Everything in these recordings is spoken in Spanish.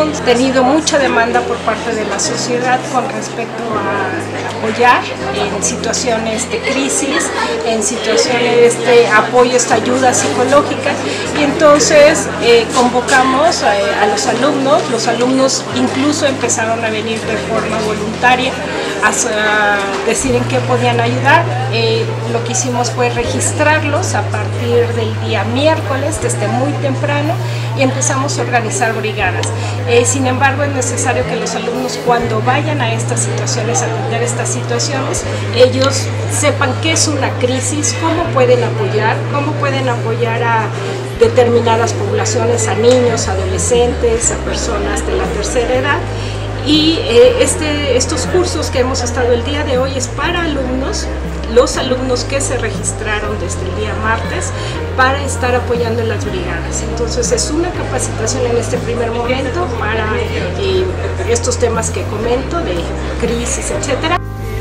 Hemos tenido mucha demanda por parte de la sociedad con respecto a apoyar en situaciones de crisis, en situaciones de apoyo, esta ayuda psicológica y entonces eh, convocamos a, a los alumnos, los alumnos incluso empezaron a venir de forma voluntaria a decir en qué podían ayudar. Eh, lo que hicimos fue registrarlos a partir del día miércoles, desde muy temprano, y empezamos a organizar brigadas. Eh, sin embargo, es necesario que los alumnos cuando vayan a estas situaciones, a atender estas situaciones, ellos sepan qué es una crisis, cómo pueden apoyar, cómo pueden apoyar a determinadas poblaciones, a niños, adolescentes, a personas de la tercera edad y eh, este, estos cursos que hemos estado el día de hoy es para alumnos, los alumnos que se registraron desde el día martes para estar apoyando en las brigadas. Entonces es una capacitación en este primer momento para eh, estos temas que comento de crisis, etcétera.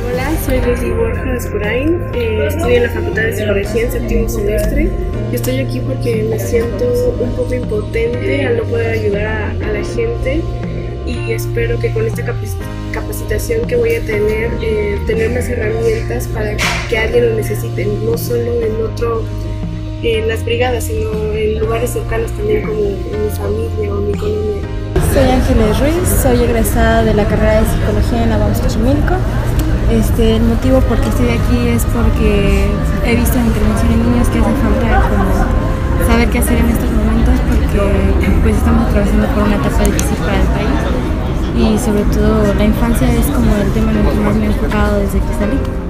Hola, soy Leslie Borja Escurain, eh, estudio en la Facultad de Psicología en séptimo semestre. Estoy aquí porque me siento un poco impotente al no poder ayudar y espero que con esta capacitación que voy a tener, eh, tener más herramientas para que alguien lo necesite, no solo en otro, en las brigadas, sino en lugares cercanos también como en mi familia o mi colonia. Soy Ángeles Ruiz, soy egresada de la carrera de Psicología en la UAM Xochimilco. Este, el motivo por qué estoy aquí es porque he visto en intervención en niños que hace falta como saber qué hacer en estos momentos porque pues estamos atravesando por una etapa difícil para el país y sobre todo la infancia es como el tema en el que más me he enfocado desde que salí.